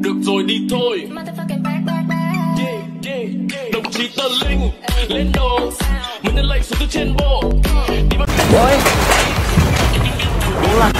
Được rồi đi thôi. Đồng chí Tờ Linh Lên đồ Mình nên lệnh xuống từ trên bộ. Đi bắt Ôi. Là